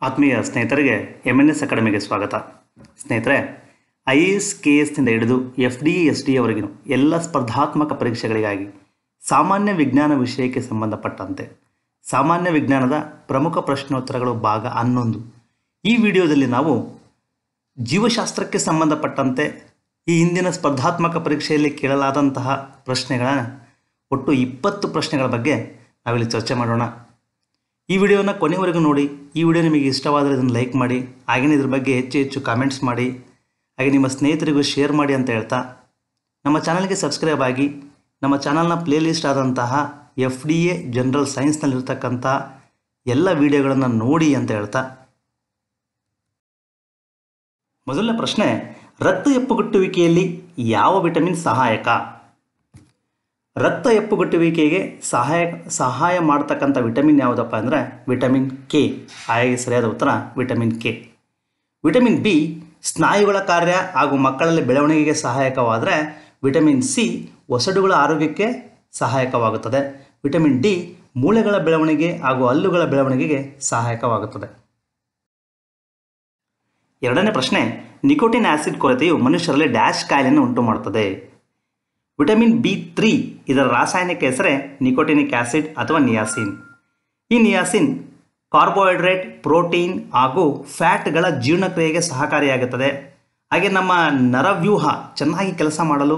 ಆತ್ಮೀಯ ಸ್ನೇಹಿತರಿಗೆ M N S ಅಕಾಡೆಮಿಗೆ ಸ್ವಾಗತ. ಸ್ನೇಹಿತರೆ, ಐ ಎ ಎಸ್ ಕೆ ಎಸ್ನಿಂದ ಹಿಡಿದು ಎಫ್ ಡಿ ಎಸ್ ಡಿ ಎಲ್ಲ ಸ್ಪರ್ಧಾತ್ಮಕ ಪರೀಕ್ಷೆಗಳಿಗಾಗಿ ಸಾಮಾನ್ಯ ವಿಜ್ಞಾನ ವಿಷಯಕ್ಕೆ ಸಂಬಂಧಪಟ್ಟಂತೆ ಸಾಮಾನ್ಯ ವಿಜ್ಞಾನದ ಪ್ರಮುಖ ಪ್ರಶ್ನೋತ್ತರಗಳು ಭಾಗ ಹನ್ನೊಂದು. ಈ ವಿಡಿಯೋದಲ್ಲಿ ನಾವು ಜೀವಶಾಸ್ತ್ರಕ್ಕೆ ಸಂಬಂಧಪಟ್ಟಂತೆ ಈ ಹಿಂದಿನ ಸ್ಪರ್ಧಾತ್ಮಕ ಪರೀಕ್ಷೆಯಲ್ಲಿ ಕೇಳಲಾದಂತಹ ಪ್ರಶ್ನೆಗಳ ಒಟ್ಟು ಇಪ್ಪತ್ತು ಪ್ರಶ್ನೆಗಳ ಬಗ್ಗೆ ನಾವಿಲ್ಲಿ ಚರ್ಚೆ ಮಾಡೋಣ. ಈ ವಿಡಿಯೋನ ಕೊನೆವರೆಗೂ ನೋಡಿ. ಈ ವಿಡಿಯೋ ನಿಮಗೆ ಇಷ್ಟವಾದರೆ ಇದನ್ನು ಲೈಕ್ ಮಾಡಿ. ಹಾಗೆಯೇ ಇದ್ರ ಬಗ್ಗೆ ಹೆಚ್ಚು ಹೆಚ್ಚು ಕಾಮೆಂಟ್ಸ್ ಮಾಡಿ. ಹಾಗೆ ನಿಮ್ಮ ಸ್ನೇಹಿತರಿಗೂ ಶೇರ್ ಮಾಡಿ ಅಂತ ಹೇಳ್ತಾ. ನಮ್ಮ ಚಾನಲ್ಗೆ ಸಬ್ಸ್ಕ್ರೈಬ್ ಆಗಿ. ನಮ್ಮ ಚಾನಲ್ನ ಪ್ಲೇಲಿಸ್ಟ್ ಆದಂತಹ ಎಫ್ ಡಿ ಎ ಜನರಲ್ ಸೈನ್ಸ್ನಲ್ಲಿರ್ತಕ್ಕಂಥ ಎಲ್ಲ ವಿಡಿಯೋಗಳನ್ನು ನೋಡಿ ಅಂತ ಹೇಳ್ತಾ. ಮೊದಲನೇ ಪ್ರಶ್ನೆ, ರಕ್ತ ಎಪ್ಪುಗಟ್ಟುವಿಕೆಯಲ್ಲಿ ಯಾವ ವಿಟಮಿನ್ ಸಹಾಯಕ? ರಕ್ತ ಎಪ್ಪುಗಟ್ಟುವಿಕೆಗೆ ಸಹಾಯ ಸಹಾಯ ಮಾಡ್ತಕ್ಕಂಥ ವಿಟಮಿನ್ ಯಾವುದಪ್ಪ ಅಂದರೆ ವಿಟಮಿನ್ ಕೆ. ಹಾಗಾಗಿ ಸರಿಯಾದ ಉತ್ತರ ವಿಟಮಿನ್ ಕೆ. ವಿಟಮಿನ್ ಬಿ ಸ್ನಾಯುಗಳ ಕಾರ್ಯ ಹಾಗೂ ಮಕ್ಕಳಲ್ಲಿ ಬೆಳವಣಿಗೆಗೆ ಸಹಾಯಕವಾದರೆ ವಿಟಮಿನ್ ಸಿ ಒಸಡುಗಳ ಆರೋಗ್ಯಕ್ಕೆ ಸಹಾಯಕವಾಗುತ್ತದೆ. ವಿಟಮಿನ್ ಡಿ ಮೂಳೆಗಳ ಬೆಳವಣಿಗೆ ಹಾಗೂ ಹಲ್ಲುಗಳ ಬೆಳವಣಿಗೆಗೆ ಸಹಾಯಕವಾಗುತ್ತದೆ. ಎರಡನೇ ಪ್ರಶ್ನೆ, ನಿಕೋಟಿನ್ ಆಸಿಡ್ ಕೊರತೆಯು ಮನುಷ್ಯರಲ್ಲಿ ಡ್ಯಾಶ್ ಕಾಯಿಲೆಯನ್ನು ಉಂಟು ಮಾಡುತ್ತದೆ ವಿಟಮಿನ್ ಬಿ ತ್ರೀ ಇದರ ರಾಸಾಯನಿಕ ಹೆಸರೇ ನಿಕೋಟಿನಿಕ್ ಆಸಿಡ್ ಅಥವಾ ನಿಯಾಸಿನ್. ಈ ನಿಯಾಸಿನ್ ಕಾರ್ಬೋಹೈಡ್ರೇಟ್, ಪ್ರೋಟೀನ್ ಹಾಗೂ ಫ್ಯಾಟ್ಗಳ ಜೀರ್ಣಕ್ರಿಯೆಗೆ ಸಹಕಾರಿಯಾಗುತ್ತದೆ. ಹಾಗೆ ನಮ್ಮ ನರವ್ಯೂಹ ಚೆನ್ನಾಗಿ ಕೆಲಸ ಮಾಡಲು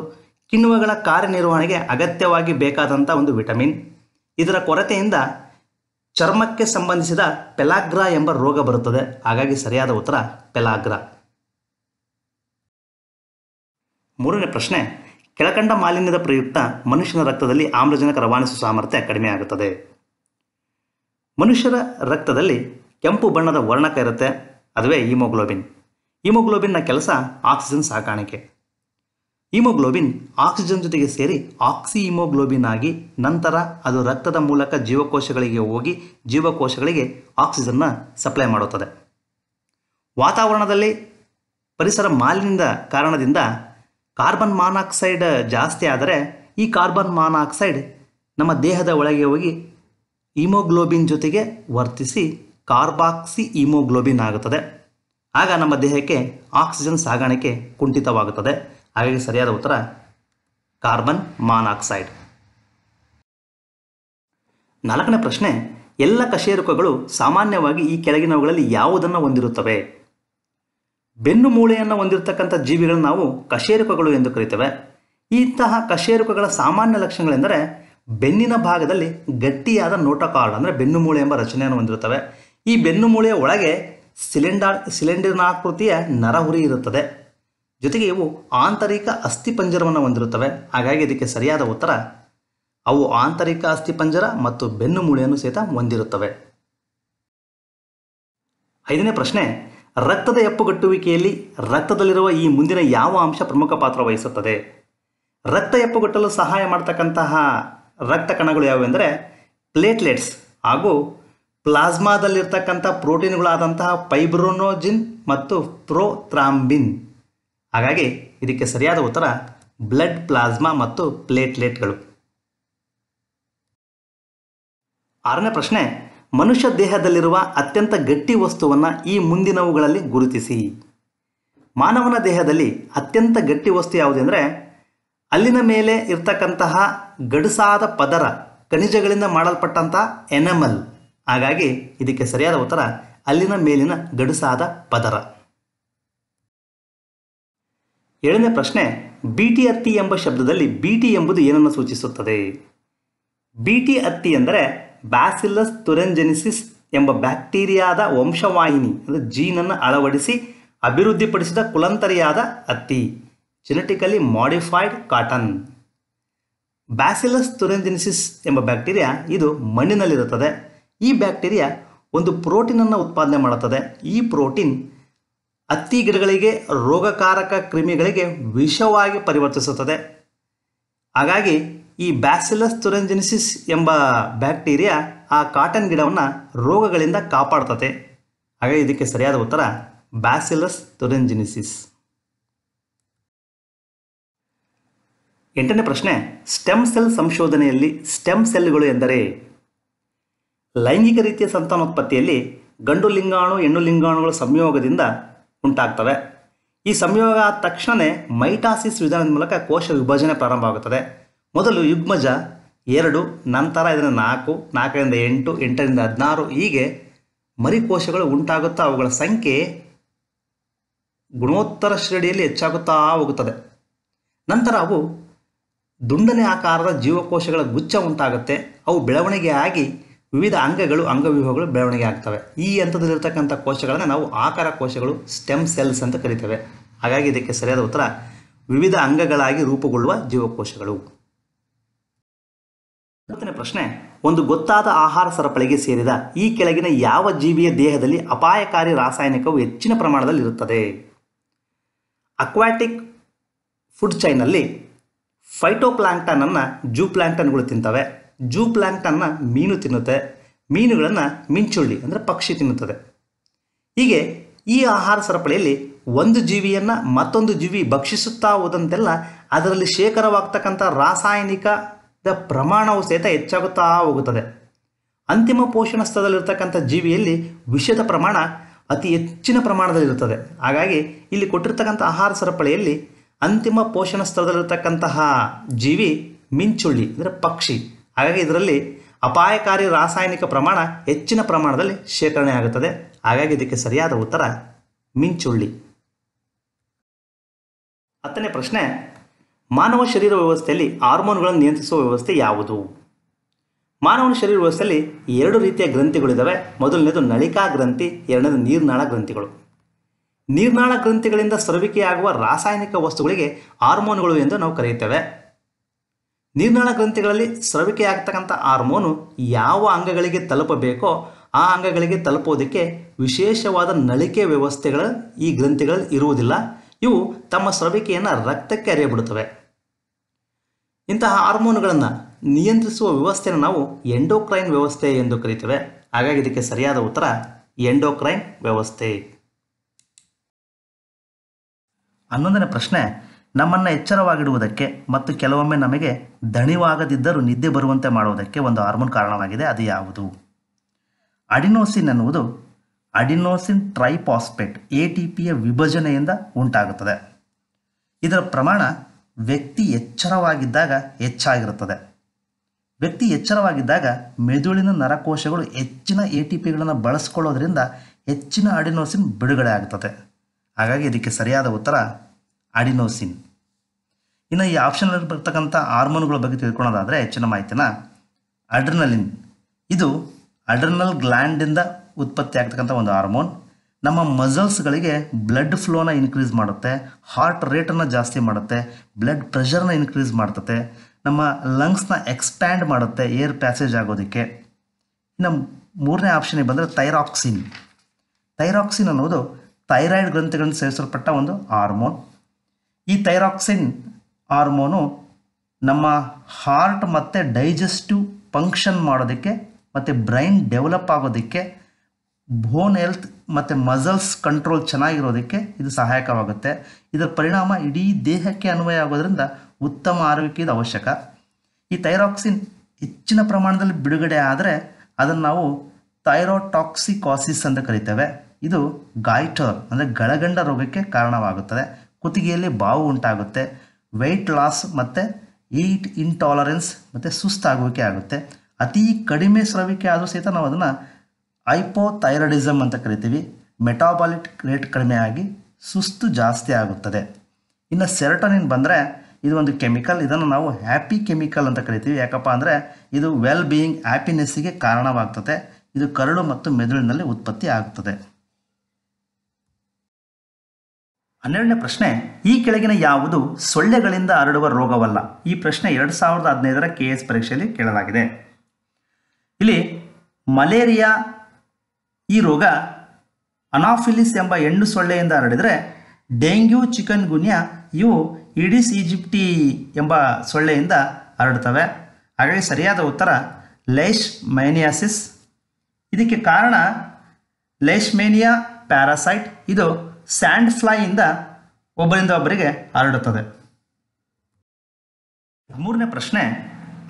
ಕಿಣ್ವಗಳ ಕಾರ್ಯನಿರ್ವಹಣೆಗೆ ಅಗತ್ಯವಾಗಿ ಬೇಕಾದಂಥ ಒಂದು ವಿಟಮಿನ್. ಇದರ ಕೊರತೆಯಿಂದ ಚರ್ಮಕ್ಕೆ ಸಂಬಂಧಿಸಿದ ಪೆಲಾಗ್ರಾ ಎಂಬ ರೋಗ ಬರುತ್ತದೆ. ಹಾಗಾಗಿ ಸರಿಯಾದ ಉತ್ತರ ಪೆಲಾಗ್ರಾ. ಮೂರನೇ ಪ್ರಶ್ನೆ ಕೆಳಕಂಡ ಮಾಲಿನ್ಯದ ಪ್ರಯುಕ್ತ ಮನುಷ್ಯನ ರಕ್ತದಲ್ಲಿ ಆಮ್ಲಜನಕ ರವಾನಿಸುವ ಸಾಮರ್ಥ್ಯ ಕಡಿಮೆಯಾಗುತ್ತದೆ ಮನುಷ್ಯರ ರಕ್ತದಲ್ಲಿ ಕೆಂಪು ಬಣ್ಣದ ವರ್ಣಕ ಇರುತ್ತೆ, ಅದುವೇ ಹಿಮೋಗ್ಲೋಬಿನ್. ಹಿಮೋಗ್ಲೋಬಿನ್ನ ಕೆಲಸ ಆಕ್ಸಿಜನ್ ಸಾಕಾಣಿಕೆ. ಹಿಮೋಗ್ಲೋಬಿನ್ ಆಕ್ಸಿಜನ್ ಜೊತೆಗೆ ಸೇರಿ ಆಕ್ಸಿ ಹಿಮೋಗ್ಲೋಬಿನ್ ಆಗಿ ನಂತರ ಅದು ರಕ್ತದ ಮೂಲಕ ಜೀವಕೋಶಗಳಿಗೆ ಹೋಗಿ ಜೀವಕೋಶಗಳಿಗೆ ಆಕ್ಸಿಜನ್ನ ಸಪ್ಲೈ ಮಾಡುತ್ತದೆ. ವಾತಾವರಣದಲ್ಲಿ ಪರಿಸರ ಮಾಲಿನ್ಯದ ಕಾರಣದಿಂದ ಕಾರ್ಬನ್ ಮಾನಾಕ್ಸೈಡ್ ಜಾಸ್ತಿ ಆದರೆ ಈ ಕಾರ್ಬನ್ ಮಾನಾಕ್ಸೈಡ್ ನಮ್ಮ ದೇಹದ ಒಳಗೆ ಹೋಗಿ ಇಮೋಗ್ಲೋಬಿನ್ ಜೊತೆಗೆ ವರ್ತಿಸಿ ಕಾರ್ಬಾಕ್ಸಿ ಇಮೋಗ್ಲೋಬಿನ್ ಆಗುತ್ತದೆ. ಆಗ ನಮ್ಮ ದೇಹಕ್ಕೆ ಆಕ್ಸಿಜನ್ ಸಾಗಾಣಿಕೆ ಕುಂಠಿತವಾಗುತ್ತದೆ. ಹಾಗಾಗಿ ಸರಿಯಾದ ಉತ್ತರ ಕಾರ್ಬನ್ ಮಾನಾಕ್ಸೈಡ್. ನಾಲ್ಕನೇ ಪ್ರಶ್ನೆ, ಎಲ್ಲ ಕಶೇರುಕಗಳು ಸಾಮಾನ್ಯವಾಗಿ ಈ ಕೆಳಗಿನವುಗಳಲ್ಲಿ ಯಾವುದನ್ನು ಹೊಂದಿರುತ್ತವೆ? ಬೆನ್ನು ಮೂಳೆಯನ್ನು ಹೊಂದಿರತಕ್ಕಂಥ ಜೀವಿಗಳನ್ನು ನಾವು ಕಶೇರುಕಗಳು ಎಂದು ಕರಿತೇವೆ. ಇಂತಹ ಕಶೇರುಕಗಳ ಸಾಮಾನ್ಯ ಲಕ್ಷಣಗಳೆಂದರೆ ಬೆನ್ನಿನ ಭಾಗದಲ್ಲಿ ಗಟ್ಟಿಯಾದ ನೋಟಕಾರ್ಡ್ ಅಂದರೆ ಬೆನ್ನು ಮೂಳೆ ಎಂಬ ರಚನೆಯನ್ನು ಹೊಂದಿರುತ್ತವೆ. ಈ ಬೆನ್ನು ಮೂಳೆಯ ಒಳಗೆ ಸಿಲಿಂಡರ್, ಸಿಲಿಂಡರ್ನಾಕೃತಿಯ ನರಹುರಿ ಇರುತ್ತದೆ. ಜೊತೆಗೆ ಇವು ಆಂತರಿಕ ಅಸ್ಥಿಪಂಜರವನ್ನು ಹೊಂದಿರುತ್ತವೆ. ಹಾಗಾಗಿ ಇದಕ್ಕೆ ಸರಿಯಾದ ಉತ್ತರ, ಅವು ಆಂತರಿಕ ಅಸ್ಥಿಪಂಜರ ಮತ್ತು ಬೆನ್ನು ಮೂಳೆಯನ್ನು ಸಹಿತ ಹೊಂದಿರುತ್ತವೆ. ಐದನೇ ಪ್ರಶ್ನೆ ರಕ್ತದ ಎಪ್ಪುಗಟ್ಟುವಿಕೆಯಲ್ಲಿ ರಕ್ತದಲ್ಲಿರುವ ಈ ಮುಂದಿನ ಯಾವ ಅಂಶ ಪ್ರಮುಖ ಪಾತ್ರ ವಹಿಸುತ್ತದೆ? ರಕ್ತ ಎಪ್ಪುಗಟ್ಟಲು ಸಹಾಯ ಮಾಡತಕ್ಕಂತಹ ರಕ್ತ ಕಣಗಳು ಯಾವುವೆಂದರೆ ಪ್ಲೇಟ್ಲೆಟ್ಸ್ ಹಾಗೂ ಪ್ಲಾಸ್ಮಾದಲ್ಲಿರ್ತಕ್ಕಂಥ ಪ್ರೋಟೀನ್ಗಳಾದಂತಹ ಫೈಬ್ರೋನೋಜಿನ್ ಮತ್ತು ಪ್ರೋಥ್ರಾಂಬಿನ್ ಹಾಗಾಗಿ ಇದಕ್ಕೆ ಸರಿಯಾದ ಉತ್ತರ ಬ್ಲಡ್ ಪ್ಲಾಸ್ಮಾ ಮತ್ತು ಪ್ಲೇಟ್ಲೆಟ್ಗಳು. ಆರನೇ ಪ್ರಶ್ನೆ ಮನುಷ್ಯ ದೇಹದಲ್ಲಿರುವ ಅತ್ಯಂತ ಗಟ್ಟಿ ವಸ್ತುವನ್ನು ಈ ಮುಂದಿನವುಗಳಲ್ಲಿ ಗುರುತಿಸಿ. ಮಾನವನ ದೇಹದಲ್ಲಿ ಅತ್ಯಂತ ಗಟ್ಟಿ ವಸ್ತು ಯಾವುದೆಂದರೆ ಅಲ್ಲಿನ ಮೇಲೆ ಇರ್ತಕ್ಕಂತಹ ಗಡುಸಾದ ಪದರ ಖನಿಜಗಳಿಂದ ಮಾಡಲ್ಪಟ್ಟಂಥ ಎನಮಲ್. ಹಾಗಾಗಿ ಇದಕ್ಕೆ ಸರಿಯಾದ ಉತ್ತರ, ಅಲ್ಲಿನ ಮೇಲಿನ ಗಡುಸಾದ ಪದರ. ಏಳನೇ ಪ್ರಶ್ನೆ ಬಿಟಿ ಹತ್ತಿ ಎಂಬ ಶಬ್ದದಲ್ಲಿ ಬಿಟಿ ಎಂಬುದು ಏನನ್ನು ಸೂಚಿಸುತ್ತದೆ? ಬಿಟಿ ಹತ್ತಿ ಎಂದರೆ ಬ್ಯಾಸಿಲಸ್ ತುರೆಂಜೆನಿಸಿಸ್ ಎಂಬ ಬ್ಯಾಕ್ಟೀರಿಯಾದ ವಂಶವಾಹಿನಿ ಅಂದರೆ ಜೀನನ್ನು ಅಳವಡಿಸಿ ಅಭಿವೃದ್ಧಿಪಡಿಸಿದ ಕುಲಂತರಿಯಾದ ಹತ್ತಿ genetically modified cotton bacillus thuringiensis ಎಂಬ ಬ್ಯಾಕ್ಟೀರಿಯಾ ಇದು ಮಣ್ಣಿನಲ್ಲಿರುತ್ತದೆ. ಈ ಬ್ಯಾಕ್ಟೀರಿಯಾ ಒಂದು ಪ್ರೋಟೀನನ್ನು ಉತ್ಪಾದನೆ ಮಾಡುತ್ತದೆ. ಈ ಪ್ರೋಟೀನ್ ಹತ್ತಿ ಗಿಡಗಳಿಗೆ ರೋಗಕಾರಕ ಕ್ರಿಮಿಗಳಿಗೆ ವಿಷವಾಗಿ ಪರಿವರ್ತಿಸುತ್ತದೆ. ಹಾಗಾಗಿ ಈ ಬ್ಯಾಸಿಲಸ್ ತುರಂಜೆನಿಸಿಸ್ ಎಂಬ ಬ್ಯಾಕ್ಟೀರಿಯಾ ಆ ಕಾಟನ್ ಗಿಡವನ್ನು ರೋಗಗಳಿಂದ ಕಾಪಾಡ್ತದೆ ಹಾಗೆ ಇದಕ್ಕೆ ಸರಿಯಾದ ಉತ್ತರ, ಬ್ಯಾಸಿಲಸ್ ತುರಂಜಿನಿಸಿಸ್ ಎಂಟನೇ ಪ್ರಶ್ನೆ, ಸ್ಟೆಮ್ ಸೆಲ್ ಸಂಶೋಧನೆಯಲ್ಲಿ ಸ್ಟೆಮ್ ಸೆಲ್ಗಳು ಎಂದರೆ? ಲೈಂಗಿಕ ರೀತಿಯ ಸಂತಾನೋತ್ಪತ್ತಿಯಲ್ಲಿ ಗಂಡು ಲಿಂಗಾಣು, ಹೆಣ್ಣು ಲಿಂಗಾಣುಗಳ ಸಂಯೋಗದಿಂದ ಉಂಟಾಗ್ತವೆ. ಈ ಸಂಯೋಗ ಆದ ತಕ್ಷಣ ಮೈಟಾಸಿಸ್ ವಿಧಾನದ ಮೂಲಕ ಕೋಶ ವಿಭಜನೆ ಪ್ರಾರಂಭ ಆಗುತ್ತದೆ ಮೊದಲು ಯುಗ್ಮಜ ಎರಡು, ನಂತರ ಇದನ್ನು ನಾಲ್ಕು, ನಾಲ್ಕರಿಂದ ಎಂಟು, ಎಂಟರಿಂದ ಹದಿನಾರು, ಹೀಗೆ ಮರಿಕೋಶಗಳು ಉಂಟಾಗುತ್ತಾ ಅವುಗಳ ಸಂಖ್ಯೆ ಗುಣೋತ್ತರ ಶ್ರೇಣಿಯಲ್ಲಿ ಹೆಚ್ಚಾಗುತ್ತಾ ಹೋಗುತ್ತದೆ. ನಂತರ ಅವು ದುಂಡನೆ ಆಕಾರದ ಜೀವಕೋಶಗಳ ಗುಚ್ಛ ಉಂಟಾಗುತ್ತೆ. ಅವು ಬೆಳವಣಿಗೆ ಆಗಿ ವಿವಿಧ ಅಂಗಗಳು, ಅಂಗವ್ಯೂಹಗಳು ಬೆಳವಣಿಗೆ ಆಗ್ತವೆ. ಈ ಹಂತದಲ್ಲಿರ್ತಕ್ಕಂಥ ಕೋಶಗಳನ್ನು ನಾವು ಆಕಾರ ಕೋಶಗಳು, ಸ್ಟೆಮ್ ಸೆಲ್ಸ್ ಅಂತ ಕರಿತೇವೆ. ಹಾಗಾಗಿ ಇದಕ್ಕೆ ಸರಿಯಾದ ಉತ್ತರ ವಿವಿಧ ಅಂಗಗಳಾಗಿ ರೂಪುಗೊಳ್ಳುವ ಜೀವಕೋಶಗಳು. ಇವತ್ತಿನ ಪ್ರಶ್ನೆ, ಒಂದು ಗೊತ್ತಾದ ಆಹಾರ ಸರಪಳಿಗೆ ಸೇರಿದ ಈ ಕೆಳಗಿನ ಯಾವ ಜೀವಿಯ ದೇಹದಲ್ಲಿ ಅಪಾಯಕಾರಿ ರಾಸಾಯನಿಕವು ಹೆಚ್ಚಿನ ಪ್ರಮಾಣದಲ್ಲಿ ಇರುತ್ತದೆ? ಅಕ್ವಾಟಿಕ್ ಫುಡ್ ಚೈನಲ್ಲಿ ಫೈಟೋಪ್ಲಾಂಕ್ಟನನ್ನು ಜೂ ಪ್ಲಾಂಕ್ಟನ್ಗಳು ತಿಂತವೆ. ಜೂ ಪ್ಲಾಂಕ್ಟನ್ನ ಮೀನು ತಿನ್ನುತ್ತೆ. ಮೀನುಗಳನ್ನು ಮಿಂಚುಳ್ಳಿ ಅಂದರೆ ಪಕ್ಷಿ ತಿನ್ನುತ್ತದೆ. ಹೀಗೆ ಈ ಆಹಾರ ಸರಪಳಿಯಲ್ಲಿ ಒಂದು ಜೀವಿಯನ್ನು ಮತ್ತೊಂದು ಜೀವಿ ಭಕ್ಷಿಸುತ್ತಾ ಹೋದಂತೆಲ್ಲ ಅದರಲ್ಲಿ ಶೇಖರವಾಗ್ತಕ್ಕಂಥ ರಾಸಾಯನಿಕದ ಪ್ರಮಾಣವು ಸಹಿತ ಹೆಚ್ಚಾಗುತ್ತಾ ಹೋಗುತ್ತದೆ. ಅಂತಿಮ ಪೋಷಣ ಸ್ಥಳದಲ್ಲಿರ್ತಕ್ಕಂಥ ಜೀವಿಯಲ್ಲಿ ವಿಷದ ಪ್ರಮಾಣ ಅತಿ ಹೆಚ್ಚಿನ ಪ್ರಮಾಣದಲ್ಲಿರುತ್ತದೆ. ಹಾಗಾಗಿ ಇಲ್ಲಿ ಕೊಟ್ಟಿರ್ತಕ್ಕಂಥ ಆಹಾರ ಸರಪಳಿಯಲ್ಲಿ ಅಂತಿಮ ಪೋಷಣ ಸ್ಥಳದಲ್ಲಿರ್ತಕ್ಕಂತಹ ಜೀವಿ ಮಿಂಚುಳ್ಳಿ, ಅಂದರೆ ಪಕ್ಷಿ. ಹಾಗಾಗಿ ಇದರಲ್ಲಿ ಅಪಾಯಕಾರಿ ರಾಸಾಯನಿಕ ಪ್ರಮಾಣ ಹೆಚ್ಚಿನ ಪ್ರಮಾಣದಲ್ಲಿ ಶೇಖರಣೆ ಆಗುತ್ತದೆ. ಹಾಗಾಗಿ ಇದಕ್ಕೆ ಸರಿಯಾದ ಉತ್ತರ ಮಿಂಚುಳ್ಳಿ. ಹತ್ತನೇ ಪ್ರಶ್ನೆ ಮಾನವ ಶರೀರ ವ್ಯವಸ್ಥೆಯಲ್ಲಿ ಹಾರ್ಮೋನ್ಗಳನ್ನು ನಿಯಂತ್ರಿಸುವ ವ್ಯವಸ್ಥೆ ಯಾವುದು? ಮಾನವನ ಶರೀರ ವ್ಯವಸ್ಥೆಯಲ್ಲಿ ಎರಡು ರೀತಿಯ ಗ್ರಂಥಿಗಳಿದ್ದಾವೆ ಮೊದಲನೇದು ನಳಿಕಾ ಗ್ರಂಥಿ, ಎರಡನೇದು ನೀರ್ನಾಳ ಗ್ರಂಥಿಗಳು. ನೀರ್ನಾಳ ಗ್ರಂಥಿಗಳಿಂದ ಸ್ರವಿಕೆಯಾಗುವ ರಾಸಾಯನಿಕ ವಸ್ತುಗಳಿಗೆ ಹಾರ್ಮೋನ್ಗಳು ಎಂದು ನಾವು ಕರೆಯುತ್ತೇವೆ. ನೀರ್ನಾಳ ಗ್ರಂಥಿಗಳಲ್ಲಿ ಸ್ರವಿಕೆಯಾಗ್ತಕ್ಕಂಥ ಹಾರ್ಮೋನು ಯಾವ ಅಂಗಗಳಿಗೆ ತಲುಪಬೇಕೋ ಆ ಅಂಗಗಳಿಗೆ ತಲುಪೋದಕ್ಕೆ ವಿಶೇಷವಾದ ನಳಿಕೆ ವ್ಯವಸ್ಥೆಗಳ ಈ ಗ್ರಂಥಿಗಳಲ್ಲಿ ಇರುವುದಿಲ್ಲ. ಇವು ತಮ್ಮ ಸ್ರವಿಕೆಯನ್ನು ರಕ್ತಕ್ಕೆ ಅರಿಯಬಿಡುತ್ತವೆ ಇಂತಹ ಹಾರ್ಮೋನ್ಗಳನ್ನು ನಿಯಂತ್ರಿಸುವ ವ್ಯವಸ್ಥೆಯನ್ನು ನಾವು ಎಂಡೋಕ್ರೈನ್ ವ್ಯವಸ್ಥೆ ಎಂದು ಕರೀತೇವೆ. ಹಾಗಾಗಿ ಇದಕ್ಕೆ ಸರಿಯಾದ ಉತ್ತರ ಎಂಡೋಕ್ರೈನ್ ವ್ಯವಸ್ಥೆ. ಹನ್ನೊಂದನೇ ಪ್ರಶ್ನೆ, ನಮ್ಮನ್ನು ಎಚ್ಚರವಾಗಿಡುವುದಕ್ಕೆ ಮತ್ತು ಕೆಲವೊಮ್ಮೆ ನಮಗೆ ದಣಿವಾಗದಿದ್ದರೂ ನಿದ್ದೆ ಬರುವಂತೆ ಮಾಡುವುದಕ್ಕೆ ಒಂದು ಹಾರ್ಮೋನ್ ಕಾರಣವಾಗಿದೆ, ಅದು ಯಾವುದು? ಅಡಿನೋಸಿನ್ ಎನ್ನುವುದು ಅಡಿನೋಸಿನ್ ಟ್ರೈಪಾಸ್ಪೇಟ್ ಎ ಟಿ ಪಿಯ ವಿಭಜನೆಯಿಂದ ಉಂಟಾಗುತ್ತದೆ. ಇದರ ಪ್ರಮಾಣ ವ್ಯಕ್ತಿ ಎಚ್ಚರವಾಗಿದ್ದಾಗ ಹೆಚ್ಚಾಗಿರುತ್ತದೆ. ವ್ಯಕ್ತಿ ಎಚ್ಚರವಾಗಿದ್ದಾಗ ಮೆದುಳಿನ ನರಕೋಶಗಳು ಹೆಚ್ಚಿನ ಎ ಟಿ ಪಿಗಳನ್ನು ಬಳಸ್ಕೊಳ್ಳೋದ್ರಿಂದ ಹೆಚ್ಚಿನ ಅಡಿನೋಸಿನ್ ಬಿಡುಗಡೆ ಆಗ್ತದೆ. ಹಾಗಾಗಿ ಇದಕ್ಕೆ ಸರಿಯಾದ ಉತ್ತರ ಅಡಿನೋಸಿನ್. ಇನ್ನು ಈ ಆಪ್ಷನಲ್ಲಿ ಬರ್ತಕ್ಕಂಥ ಹಾರ್ಮೋನ್ಗಳ ಬಗ್ಗೆ ತಿಳ್ಕೊಳ್ಳೋದಾದರೆ ಹೆಚ್ಚಿನ ಮಾಹಿತಿನ ಅಡ್ರಿನಲಿನ್ ಇದು ಅಡ್ರಿನಲ್ ಗ್ಲ್ಯಾಂಡಿಂದ ಉತ್ಪತ್ತಿ ಆಗ್ತಕ್ಕಂಥ ಒಂದು ಹಾರ್ಮೋನ್ ನಮ್ಮ ಮಸಲ್ಸ್ಗಳಿಗೆ ಬ್ಲಡ್ ಫ್ಲೋನ ಇನ್ಕ್ರೀಸ್ ಮಾಡುತ್ತೆ ಹಾರ್ಟ್ ರೇಟನ್ನು ಜಾಸ್ತಿ ಮಾಡುತ್ತೆ ಬ್ಲಡ್ ಪ್ರೆಷರ್ನ ಇನ್ಕ್ರೀಸ್ ಮಾಡ್ತತೆ, ನಮ್ಮ ಲಂಗ್ಸ್ನ ಎಕ್ಸ್ಪ್ಯಾಂಡ್ ಮಾಡುತ್ತೆ ಏರ್ ಪ್ಯಾಸೇಜ್ ಆಗೋದಕ್ಕೆ. ಇನ್ನು ಮೂರನೇ ಆಪ್ಷನಿಗೆ ಬಂದರೆ ಥೈರಾಕ್ಸಿನ್ ಥೈರಾಕ್ಸಿನ್ ಅನ್ನೋದು ಥೈರಾಯ್ಡ್ ಗ್ರಂಥಿಗಳಿಂದ ಸೇರಿಸಲ್ಪಟ್ಟ ಒಂದು ಹಾರ್ಮೋನ್ ಈ ಥೈರಾಕ್ಸಿನ್ ಹಾರ್ಮೋನು ನಮ್ಮ ಹಾರ್ಟ್ ಮತ್ತು ಡೈಜೆಸ್ಟಿವ್ ಫಂಕ್ಷನ್ ಮಾಡೋದಕ್ಕೆ ಮತ್ತು ಬ್ರೈನ್ ಡೆವಲಪ್ ಆಗೋದಕ್ಕೆ ಬೋನ್ ಹೆಲ್ತ್ ಮತ್ತು ಮಸಲ್ಸ್ ಕಂಟ್ರೋಲ್ ಚೆನ್ನಾಗಿರೋದಕ್ಕೆ ಇದು ಸಹಾಯಕವಾಗುತ್ತೆ. ಇದರ ಪರಿಣಾಮ ಇಡೀ ದೇಹಕ್ಕೆ ಅನ್ವಯ ಆಗೋದ್ರಿಂದ ಉತ್ತಮ ಆರೋಗ್ಯಕ್ಕೆ ಇದು ಅವಶ್ಯಕ. ಈ ಥೈರಾಕ್ಸಿನ್ ಹೆಚ್ಚಿನ ಪ್ರಮಾಣದಲ್ಲಿ ಬಿಡುಗಡೆ ಆದರೆ ಅದನ್ನು ನಾವು ಥೈರೋಟಾಕ್ಸಿಕಾಸಿಸ್ ಅಂತ ಕರಿತೇವೆ. ಇದು ಗಾಯ್ಟರ್ ಅಂದರೆ ಗಳಗಂಡ ರೋಗಕ್ಕೆ ಕಾರಣವಾಗುತ್ತದೆ. ಕುತ್ತಿಗೆಯಲ್ಲಿ ಬಾವು ಉಂಟಾಗುತ್ತೆ. ವೆಯ್ಟ್ ಲಾಸ್ ಮತ್ತು ಈಟ್ ಇಂಟಾಲರೆನ್ಸ್ ಮತ್ತು ಸುಸ್ತಾಗುವಿಕೆ ಆಗುತ್ತೆ. ಅತಿ ಕಡಿಮೆ ಸ್ರವಿಕೆ ಆದರೂ ಸಹಿತ ನಾವು ಅದನ್ನು ಐಪೋಥೈರಡಿಸಮ್ ಅಂತ ಕರಿತೀವಿ ಮೆಟಾಬಾಲಿಕ್ ರೇಟ್ ಕಡಿಮೆ ಆಗಿ ಸುಸ್ತು ಜಾಸ್ತಿ ಆಗುತ್ತದೆ. ಇನ್ನು ಸೆರಟೋನಿನ್ ಬಂದರೆ ಇದು ಒಂದು ಕೆಮಿಕಲ್, ಇದನ್ನು ನಾವು ಹ್ಯಾಪಿ ಕೆಮಿಕಲ್ ಅಂತ ಕರಿತೀವಿ. ಯಾಕಪ್ಪ ಅಂದರೆ ಇದು ವೆಲ್ ಬೀಯಿಂಗ್ ಹ್ಯಾಪಿನೆಸ್ಸಿಗೆ ಕಾರಣವಾಗ್ತದೆ. ಇದು ಕರಳು ಮತ್ತು ಮೆದುಳಿನಲ್ಲಿ ಉತ್ಪತ್ತಿ ಆಗುತ್ತದೆ ಹನ್ನೆರಡನೇ ಪ್ರಶ್ನೆ, ಈ ಕೆಳಗಿನ ಯಾವುದು ಸೊಳ್ಳೆಗಳಿಂದ ಹರಡುವ ರೋಗವಲ್ಲ? ಈ ಪ್ರಶ್ನೆ ಎರಡು ಸಾವಿರದ ಹದಿನೈದರ ಕೆ ಎಸ್ ಪರೀಕ್ಷೆಯಲ್ಲಿ ಕೇಳಲಾಗಿದೆ. ಇಲ್ಲಿ ಮಲೇರಿಯಾ ಈ ರೋಗ ಅನಾಫಿಲಿಸ್ ಎಂಬ ಹೆಣ್ಣು ಸೊಳ್ಳೆಯಿಂದ ಹರಡಿದರೆ ಡೆಂಗ್ಯೂ, ಚಿಕನ್ ಗುನ್ಯ ಇವು ಇಡಿಸ್ ಈಜಿಪ್ಟಿ ಎಂಬ ಸೊಳ್ಳೆಯಿಂದ ಹರಡ್ತವೆ. ಹಾಗಾಗಿ ಸರಿಯಾದ ಉತ್ತರ ಲೈಶ್ ಮೈನಿಯಾಸಿಸ್. ಇದಕ್ಕೆ ಕಾರಣ ಲೈಶ್ಮೇನಿಯಾ ಪ್ಯಾರಾಸೈಟ್. ಇದು ಸ್ಯಾಂಡ್ ಫ್ಲೈಯಿಂದ ಒಬ್ಬರಿಂದ ಒಬ್ಬರಿಗೆ ಹರಡುತ್ತದೆ. ಮೂರನೇ ಪ್ರಶ್ನೆ,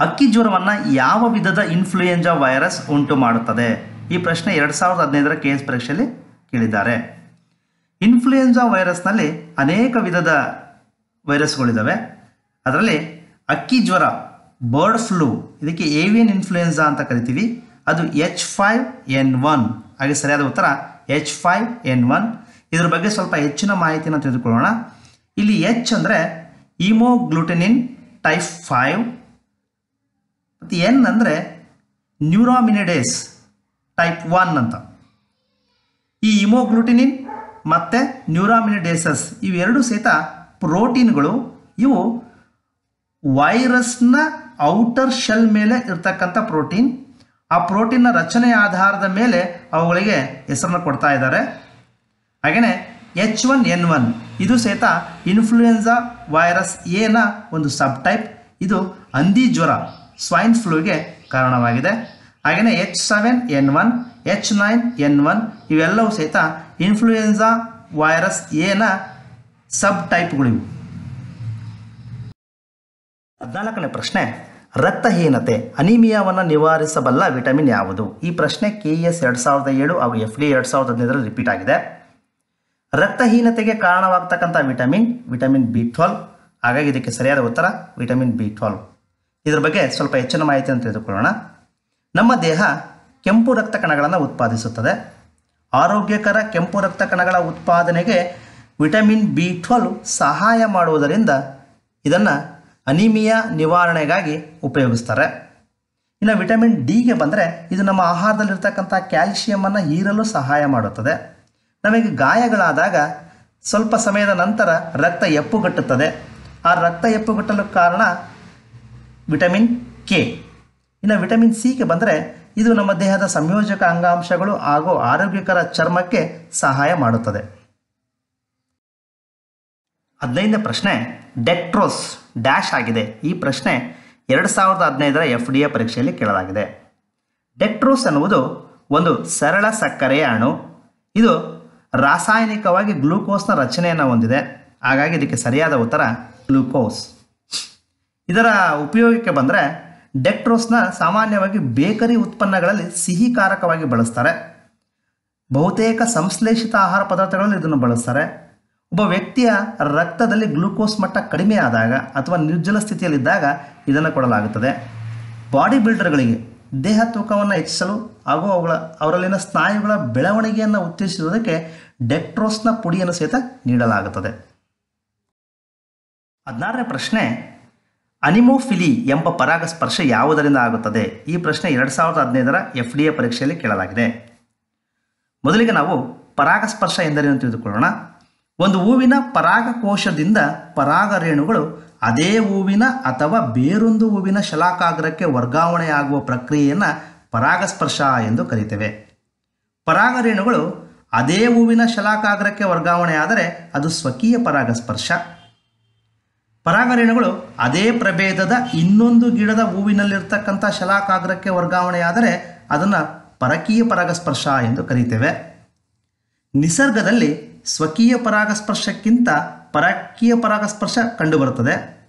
ಅಕ್ಕಿ ಜ್ವರವನ್ನು ಯಾವ ವಿಧದ ಇನ್ಫ್ಲೂಯೆಂಜಾ ವೈರಸ್ ಉಂಟು ಮಾಡುತ್ತದೆ? ಈ ಪ್ರಶ್ನೆ ಎರಡು ಸಾವಿರದ ಹದಿನೈದರ ಕೆ ಎಸ್ ಪರೀಕ್ಷೆಯಲ್ಲಿ ಕೇಳಿದ್ದಾರೆ. ಇನ್ಫ್ಲೂಯೆನ್ಸಾ ವೈರಸ್ನಲ್ಲಿ ಅನೇಕ ವಿಧದ ವೈರಸ್ಗಳಿದ್ದಾವೆ ಅದರಲ್ಲಿ ಅಕ್ಕಿ ಜ್ವರ, ಬರ್ಡ್ ಫ್ಲೂ, ಇದಕ್ಕೆ ಏವಿಯನ್ ಇನ್ಫ್ಲೂಯೆನ್ಸಾ ಅಂತ ಕರಿತೀವಿ. ಅದು ಎಚ್ ಫೈವ್ ಎನ್ ಒನ್. ಹಾಗೆ ಸರಿಯಾದ ಉತ್ತರ ಎಚ್ ಫೈವ್ ಎನ್ ಒನ್. ಇದ್ರ ಬಗ್ಗೆ ಸ್ವಲ್ಪ ಹೆಚ್ಚಿನ ಮಾಹಿತಿಯನ್ನು ತಿಳಿದುಕೊಳ್ಳೋಣ. ಇಲ್ಲಿ ಎಚ್ ಅಂದರೆ ಇಮೋಗ್ಲುಟೆನಿನ್ ಟೈಪ್ ಫೈವ್. ಮತ್ತು ಎನ್ ಅಂದರೆ ನ್ಯೂರಾಮಿನಿಡೇಸ್. ಟೈಪ್ ಒನ್ ಅಂತ. ಈ ಇಮೋಗ್ಲುಟಿನಿನ್ ಮತ್ತು ನ್ಯೂರಾಮಿನಿಡೇಸಸ್ ಇವೆರಡೂ ಸಹಿತ ಪ್ರೋಟೀನ್ಗಳು. ಇವು ವೈರಸ್ನ ಔಟರ್ ಶೆಲ್ ಮೇಲೆ ಇರ್ತಕ್ಕಂಥ ಪ್ರೋಟೀನ್. ಆ ಪ್ರೋಟೀನ್ನ ರಚನೆಯ ಆಧಾರದ ಮೇಲೆ ಅವುಗಳಿಗೆ ಹೆಸರನ್ನು ಕೊಡ್ತಾ ಇದ್ದಾರೆ. ಹಾಗೆಯೇ ಎಚ್ ಒನ್ ಎನ್ ಒನ್ ಇದು ಸಹಿತ ಇನ್ಫ್ಲೂಯೆನ್ಸಾ ವೈರಸ್ ಎನ ಒಂದು ಸಬ್ ಟೈಪ್. ಇದು ಹಂದಿ ಜ್ವರ ಸ್ವೈನ್ ಫ್ಲೂಗೆ ಕಾರಣವಾಗಿದೆ. ಹಾಗೆಯೇ H seven N one H nine N one ಇವೆಲ್ಲವೂ ಸಹಿತ ಇನ್ಫ್ಲೂಯೆನ್ಸಾ ವೈರಸ್ ಏನ ಸಬ್ ಟೈಪ್ಗಳಿವು ಹದಿನಾಲ್ಕನೇ ಪ್ರಶ್ನೆ, ರಕ್ತಹೀನತೆ, ಅನಿಮಿಯಾವನ್ನು ನಿವಾರಿಸಬಲ್ಲ ವಿಟಮಿನ್ ಯಾವುದು? ಈ ಪ್ರಶ್ನೆ ಕೆ ಎಸ್ ಎರಡು ಸಾವಿರದ ಏಳು ಹಾಗೂ ಎಫ್ ಡಿ ಎರಡು ಸಾವಿರದ ಹದಿನೈದರಲ್ಲಿ ರಿಪೀಟ್ ಆಗಿದೆ. ರಕ್ತಹೀನತೆಗೆ ಕಾರಣವಾಗ್ತಕ್ಕಂಥ ವಿಟಮಿನ್ ವಿಟಮಿನ್ ಬಿ ಟ್ವೆಲ್ವ್ ಹಾಗಾಗಿ ಇದಕ್ಕೆ ಸರಿಯಾದ ಉತ್ತರ, ವಿಟಮಿನ್ ಬಿ ಟ್ವೆಲ್ವ್ ಇದ್ರ ಬಗ್ಗೆ ಸ್ವಲ್ಪ ಹೆಚ್ಚಿನ ಮಾಹಿತಿಯನ್ನು ತಿಳಿದುಕೊಳ್ಳೋಣ. ನಮ್ಮ ದೇಹ ಕೆಂಪು ರಕ್ತ ಕಣಗಳನ್ನು ಉತ್ಪಾದಿಸುತ್ತದೆ. ಆರೋಗ್ಯಕರ ಕೆಂಪು ರಕ್ತ ಕಣಗಳ ಉತ್ಪಾದನೆಗೆ ವಿಟಮಿನ್ ಬಿ ಟ್ವೆಲ್ವ್ ಸಹಾಯ ಮಾಡುವುದರಿಂದ ಇದನ್ನು ಅನಿಮಿಯಾ ನಿವಾರಣೆಗಾಗಿ ಉಪಯೋಗಿಸ್ತಾರೆ. ಇನ್ನು ವಿಟಮಿನ್ ಡಿಗೆ ಬಂದರೆ ಇದು ನಮ್ಮ ಆಹಾರದಲ್ಲಿರ್ತಕ್ಕಂಥ ಕ್ಯಾಲ್ಶಿಯಮನ್ನು ಹೀರಲು ಸಹಾಯ ಮಾಡುತ್ತದೆ. ನಮಗೆ ಗಾಯಗಳಾದಾಗ ಸ್ವಲ್ಪ ಸಮಯದ ನಂತರ ರಕ್ತ ಎಪ್ಪುಗಟ್ಟುತ್ತದೆ. ಆ ರಕ್ತ ಎಪ್ಪುಗಟ್ಟಲು ಕಾರಣ ವಿಟಮಿನ್ ಕೆ. ಇನ್ನು ವಿಟಮಿನ್ ಸಿಗೆ ಬಂದರೆ ಇದು ನಮ್ಮ ದೇಹದ ಸಂಯೋಜಕ ಅಂಗಾಂಶಗಳು ಹಾಗೂ ಆರೋಗ್ಯಕರ ಚರ್ಮಕ್ಕೆ ಸಹಾಯ ಮಾಡುತ್ತದೆ. ಹದಿನೈದನೇ ಪ್ರಶ್ನೆ ಡೆಕ್ಟ್ರೋಸ್ ಡ್ಯಾಶ್ ಆಗಿದೆ. ಈ ಪ್ರಶ್ನೆ ಎರಡು ಸಾವಿರದ ಹದಿನೈದರ ಎಫ್ ಡಿ ಎ ಪರೀಕ್ಷೆಯಲ್ಲಿ ಕೇಳಲಾಗಿದೆ. ಡೆಕ್ಟ್ರೋಸ್ ಅನ್ನುವುದು ಒಂದು ಸರಳ ಸಕ್ಕರೆಯ ಅಣು. ಇದು ರಾಸಾಯನಿಕವಾಗಿ ಗ್ಲೂಕೋಸ್ನ ರಚನೆಯನ್ನು ಹೊಂದಿದೆ. ಹಾಗಾಗಿ ಇದಕ್ಕೆ ಸರಿಯಾದ ಉತ್ತರ, ಗ್ಲೂಕೋಸ್. ಇದರ ಉಪಯೋಗಕ್ಕೆ ಬಂದರೆ ಡೆಕ್ಟ್ರೋಸ್ನ ಸಾಮಾನ್ಯವಾಗಿ ಬೇಕರಿ ಉತ್ಪನ್ನಗಳಲ್ಲಿ ಸಿಹಿಕಾರಕವಾಗಿ ಬಳಸ್ತಾರೆ. ಬಹುತೇಕ ಸಂಶ್ಲೇಷಿತ ಆಹಾರ ಪದಾರ್ಥಗಳಲ್ಲಿ ಇದನ್ನು ಬಳಸ್ತಾರೆ. ಒಬ್ಬ ವ್ಯಕ್ತಿಯ ರಕ್ತದಲ್ಲಿ ಗ್ಲೂಕೋಸ್ ಮಟ್ಟ ಕಡಿಮೆ ಆದಾಗ ಅಥವಾ ನಿರ್ಜಲ ಸ್ಥಿತಿಯಲ್ಲಿದ್ದಾಗ ಇದನ್ನು ಕೊಡಲಾಗುತ್ತದೆ. ಬಾಡಿ ಬಿಲ್ಡರ್ಗಳಿಗೆ ದೇಹ ತೂಕವನ್ನು ಹೆಚ್ಚಿಸಲು ಹಾಗೂ ಅವುಗಳ, ಅವರಲ್ಲಿನ ಸ್ನಾಯುಗಳ ಬೆಳವಣಿಗೆಯನ್ನು ಉತ್ತೇಜಿಸುವುದಕ್ಕೆ ಡೆಕ್ಟ್ರೋಸ್ನ ಪುಡಿಯನ್ನು ಸಹಿತ ನೀಡಲಾಗುತ್ತದೆ. ಹದಿನಾರನೇ ಪ್ರಶ್ನೆ ಅನಿಮೋಫಿಲಿ ಎಂಬ ಪರಾಗಸ್ಪರ್ಶ ಯಾವುದರಿಂದ ಆಗುತ್ತದೆ? ಈ ಪ್ರಶ್ನೆ ಎರಡು ಸಾವಿರದ ಹದಿನೈದರ ಎಫ್ ಡಿ ಎ ಪರೀಕ್ಷೆಯಲ್ಲಿ ಕೇಳಲಾಗಿದೆ. ಮೊದಲಿಗೆ ನಾವು ಪರಾಗಸ್ಪರ್ಶ ಎಂದರೇನು ತಿಳಿದುಕೊಳ್ಳೋಣ. ಒಂದು ಹೂವಿನ ಪರಾಗಕೋಶದಿಂದ ಪರಾಗ ರೇಣುಗಳು ಅದೇ ಹೂವಿನ ಅಥವಾ ಬೇರೊಂದು ಹೂವಿನ ಶಲಾಕಾಗ್ರಕ್ಕೆ ವರ್ಗಾವಣೆಯಾಗುವ ಪ್ರಕ್ರಿಯೆಯನ್ನು ಪರಾಗಸ್ಪರ್ಶ ಎಂದು ಕರೀತೇವೆ. ಪರಾಗ ರೇಣುಗಳು ಅದೇ ಹೂವಿನ ಶಲಾಕಾಗ್ರಕ್ಕೆ ವರ್ಗಾವಣೆಯಾದರೆ ಅದು ಸ್ವಕೀಯ ಪರಾಗಸ್ಪರ್ಶ. ಪರಾಗರೇಣುಗಳು ಅದೇ ಪ್ರಭೇದದ ಇನ್ನೊಂದು ಗಿಡದ ಹೂವಿನಲ್ಲಿರ್ತಕ್ಕಂಥ ಶಲಾಕಾಗ್ರಕ್ಕೆ ವರ್ಗಾವಣೆಯಾದರೆ ಅದನ್ನು ಪರಕೀಯ ಪರಾಗಸ್ಪರ್ಶ ಎಂದು ಕರೀತೇವೆ. ನಿಸರ್ಗದಲ್ಲಿ ಸ್ವಕೀಯ ಪರಾಗಸ್ಪರ್ಶಕ್ಕಿಂತ ಪರಕೀಯ ಪರಾಗಸ್ಪರ್ಶ ಕಂಡುಬರುತ್ತದೆ.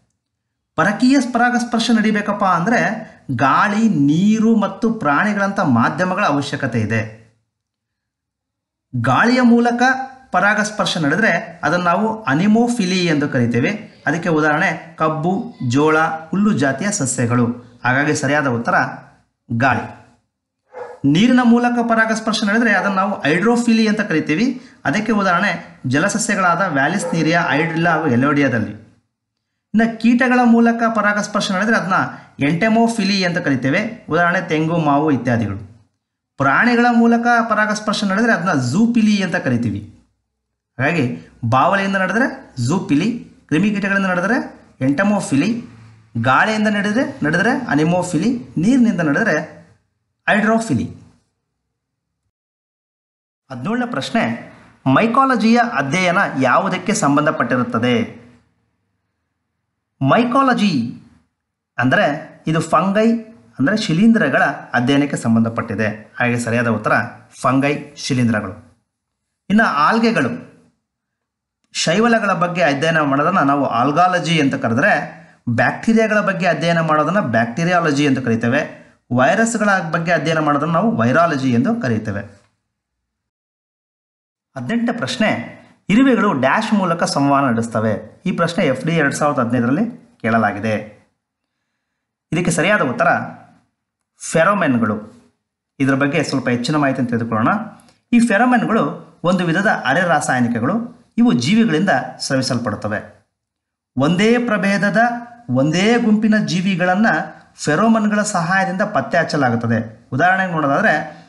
ಪರಕೀಯ ಪರಾಗಸ್ಪರ್ಶ ನಡಿಬೇಕಪ್ಪ ಅಂದರೆ ಗಾಳಿ, ನೀರು ಮತ್ತು ಪ್ರಾಣಿಗಳಂಥ ಮಾಧ್ಯಮಗಳ ಅವಶ್ಯಕತೆ ಇದೆ. ಗಾಳಿಯ ಮೂಲಕ ಪರಾಗಸ್ಪರ್ಶ ನಡೆದರೆ ಅದನ್ನು ನಾವು ಅನಿಮೋಫಿಲಿ ಎಂದು ಕರಿತೇವೆ. ಅದಕ್ಕೆ ಉದಾಹರಣೆ, ಕಬ್ಬು, ಜೋಳ, ಹುಲ್ಲು ಜಾತಿಯ ಸಸ್ಯಗಳು. ಹಾಗಾಗಿ ಸರಿಯಾದ ಉತ್ತರ, ಗಾಳಿ. ನೀರಿನ ಮೂಲಕ ಪರಾಗಸ್ಪರ್ಶ ನಡೆದರೆ ಅದನ್ನು ನಾವು ಹೈಡ್ರೋಫಿಲಿ ಅಂತ ಕರಿತೀವಿ. ಅದಕ್ಕೆ ಉದಾಹರಣೆ, ಜಲಸಸ್ಯಗಳಾದ ವ್ಯಾಲಿಸ್ ನೀರಿಯ ಹೈಡ್ರಿಲ್ಲಾ ಹಾಗೂ ಎಲೋಡಿಯಾದಲ್ಲಿ ಇನ್ನು ಕೀಟಗಳ ಮೂಲಕ ಪರಾಗಸ್ಪರ್ಶ ನಡೆದರೆ ಅದನ್ನ ಎಂಟೆಮೋಫಿಲಿ ಅಂತ ಕರಿತೇವೆ. ಉದಾಹರಣೆ, ತೆಂಗು, ಮಾವು ಇತ್ಯಾದಿಗಳು. ಪ್ರಾಣಿಗಳ ಮೂಲಕ ಪರಾಗಸ್ಪರ್ಶ ನಡೆದರೆ ಅದನ್ನ ಝೂಪಿಲಿ ಅಂತ ಕರಿತೀವಿ. ಹಾಗಾಗಿ ಬಾವಲಿಯಿಂದ ನಡೆದರೆ ಝೂಪಿಲಿ ಕ್ರಿಮಿಕೀಟಗಳಿಂದ ನಡೆದರೆ ಎಂಟಮೋಫಿಲಿ, ಗಾಳಿಯಿಂದ ನಡೆದರೆ ನಡೆದರೆ ಅನಿಮೋಫಿಲಿ, ನೀರಿನಿಂದ ನಡೆದರೆ ಹೈಡ್ರೋಫಿಲಿ. ಹದಿನೇಳನೇ ಪ್ರಶ್ನೆ, ಮೈಕಾಲಜಿಯ ಅಧ್ಯಯನ ಯಾವುದಕ್ಕೆ ಸಂಬಂಧಪಟ್ಟಿರುತ್ತದೆ? ಮೈಕಾಲಜಿ ಅಂದರೆ ಇದು ಫಂಗೈ ಅಂದರೆ ಶಿಲೀಂಧ್ರಗಳ ಅಧ್ಯಯನಕ್ಕೆ ಸಂಬಂಧಪಟ್ಟಿದೆ. ಹಾಗೆ ಸರಿಯಾದ ಉತ್ತರ, ಫಂಗೈ ಶಿಲೀಂಧ್ರಗಳು. ಇನ್ನು ಆಲ್ಗೆಗಳು ಶೈವಲಗಳ ಬಗ್ಗೆ ಅಧ್ಯಯನ ಮಾಡೋದನ್ನು ನಾವು ಆಲ್ಗಾಲಜಿ ಅಂತ ಕರೆದ್ರೆ ಬ್ಯಾಕ್ಟೀರಿಯಾಗಳ ಬಗ್ಗೆ ಅಧ್ಯಯನ ಮಾಡೋದನ್ನು ಬ್ಯಾಕ್ಟೀರಿಯಾಲಜಿ ಅಂತ ಕರಿತೇವೆ. ವೈರಸ್ಗಳ ಬಗ್ಗೆ ಅಧ್ಯಯನ ಮಾಡೋದನ್ನು ನಾವು ವೈರಾಲಜಿ ಎಂದು ಕರೆಯುತ್ತೇವೆ ಹದಿನೆಂಟನೇ ಪ್ರಶ್ನೆ, ಇರುವೆಗಳು ಡ್ಯಾಶ್ ಮೂಲಕ ಸಂವಹನ ನಡೆಸ್ತವೆ. ಈ ಪ್ರಶ್ನೆ ಎಫ್ ಡಿ ಎರಡು ಸಾವಿರದ ಹದಿನೈದರಲ್ಲಿ ಕೇಳಲಾಗಿದೆ. ಇದಕ್ಕೆ ಸರಿಯಾದ ಉತ್ತರ, ಫೆರೋಮೆನ್ಗಳು. ಇದರ ಬಗ್ಗೆ ಸ್ವಲ್ಪ ಹೆಚ್ಚಿನ ಮಾಹಿತಿಯನ್ನು ತಿಳಿದುಕೊಳ್ಳೋಣ ಈ ಫೆರೋಮೆನ್ಗಳು ಒಂದು ವಿಧದ ಅರೆ ರಾಸಾಯನಿಕಗಳು. ಇವು ಜೀವಿಗಳಿಂದ ಸ್ರವಿಸಲ್ಪಡುತ್ತವೆ. ಒಂದೇ ಪ್ರಭೇದದ ಒಂದೇ ಗುಂಪಿನ ಜೀವಿಗಳನ್ನು ಫೆರೋಮನ್ಗಳ ಸಹಾಯದಿಂದ ಪತ್ತೆ ಹಚ್ಚಲಾಗುತ್ತದೆ ಉದಾಹರಣೆಗೆ ನೋಡೋದಾದರೆ,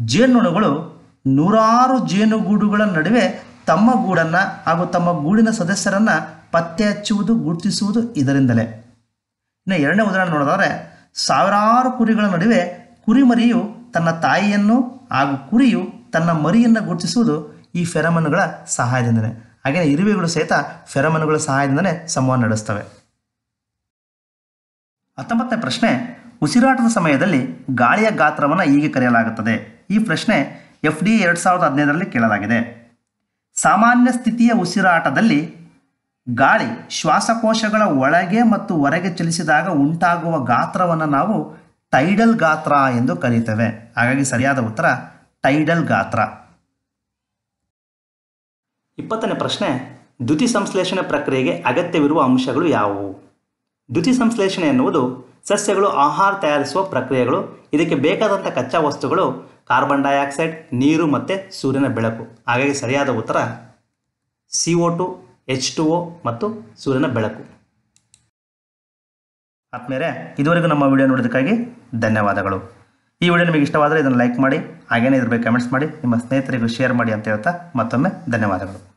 ಜೇನುನೊಣಗಳು ನೂರಾರು ಜೇನುಗೂಡುಗಳ ನಡುವೆ ತಮ್ಮ ಗೂಡನ್ನು ಹಾಗೂ ತಮ್ಮ ಗೂಡಿನ ಸದಸ್ಯರನ್ನು ಪತ್ತೆ ಹಚ್ಚುವುದು ಗುರುತಿಸುವುದು ಇದರಿಂದಲೇ. ಇನ್ನು ಎರಡನೇ ಉದಾಹರಣೆ ನೋಡೋದಾದರೆ, ಸಾವಿರಾರು ಕುರಿಗಳ ನಡುವೆ ಕುರಿಮರಿಯು ತನ್ನ ತಾಯಿಯನ್ನು ಹಾಗೂ ಕುರಿಯು ತನ್ನ ಮರಿಯನ್ನು ಗುರುತಿಸುವುದು ಈ ಫೆರಮನ್ಗಳ ಸಹಾಯದಿಂದನೇ. ಹಾಗೆಯೇ ಇರುವೆಗಳು ಸಹಿತ ಫೆರಮನ್ಗಳ ಸಹಾಯದಿಂದನೇ ಸಂವಹನ ನಡೆಸ್ತವೆ. ಹತ್ತೊಂಬತ್ತನೇ ಪ್ರಶ್ನೆ, ಉಸಿರಾಟದ ಸಮಯದಲ್ಲಿ ಗಾಳಿಯ ಗಾತ್ರವನ್ನು ಹೀಗೆ ಕರೆಯಲಾಗುತ್ತದೆ. ಈ ಪ್ರಶ್ನೆ ಎಫ್ ಡಿ ಎರಡು ಸಾವಿರದ ಹದಿನೈದರಲ್ಲಿ ಕೇಳಲಾಗಿದೆ. ಸಾಮಾನ್ಯ ಸ್ಥಿತಿಯ ಉಸಿರಾಟದಲ್ಲಿ ಗಾಳಿ ಶ್ವಾಸಕೋಶಗಳ ಒಳಗೆ ಮತ್ತು ಹೊರಗೆ ಚಲಿಸಿದಾಗ ಉಂಟಾಗುವ ಗಾತ್ರವನ್ನು ನಾವು ಟೈಡಲ್ ಗಾತ್ರ ಎಂದು ಕರೆಯುತ್ತೇವೆ. ಹಾಗಾಗಿ ಸರಿಯಾದ ಉತ್ತರ, ಟೈಡಲ್ ಗಾತ್ರ. ಇಪ್ಪತ್ತನೇ ಪ್ರಶ್ನೆ, ದ್ಯುತಿ ಸಂಶ್ಲೇಷಣೆ ಪ್ರಕ್ರಿಯೆಗೆ ಅಗತ್ಯವಿರುವ ಅಂಶಗಳು ಯಾವುವು? ದ್ಯುತಿ ಸಂಶ್ಲೇಷಣೆ ಎನ್ನುವುದು ಸಸ್ಯಗಳು ಆಹಾರ ತಯಾರಿಸುವ ಪ್ರಕ್ರಿಯೆಗಳು, ಇದಕ್ಕೆ ಬೇಕಾದಂಥ ಕಚ್ಚಾ ವಸ್ತುಗಳು, ಕಾರ್ಬನ್ ಡೈಆಕ್ಸೈಡ್, ನೀರು ಮತ್ತು ಸೂರ್ಯನ ಬೆಳಕು. ಹಾಗಾಗಿ ಸರಿಯಾದ ಉತ್ತರ C O two H two O ಮತ್ತು ಸೂರ್ಯನ ಬೆಳಕು. ಆದಮೇಲೆ ಇದುವರೆಗೂ ನಮ್ಮ ವಿಡಿಯೋ ನೋಡೋದಕ್ಕಾಗಿ ಧನ್ಯವಾದಗಳು. ಈ ವಿಡಿಯೋ ನಿಮಗೆ ಇಷ್ಟವಾದರೆ ಇದನ್ನು ಲೈಕ್ ಮಾಡಿ, ಹಾಗೇನೇ ಇದ್ರ ಬಗ್ಗೆ ಕಮೆಂಟ್ಸ್ ಮಾಡಿ, ನಿಮ್ಮ ಸ್ನೇಹಿತರಿಗೂ ಶೇರ್ ಮಾಡಿ ಅಂತ ಹೇಳ್ತಾ ಮತ್ತೊಮ್ಮೆ ಧನ್ಯವಾದಗಳು.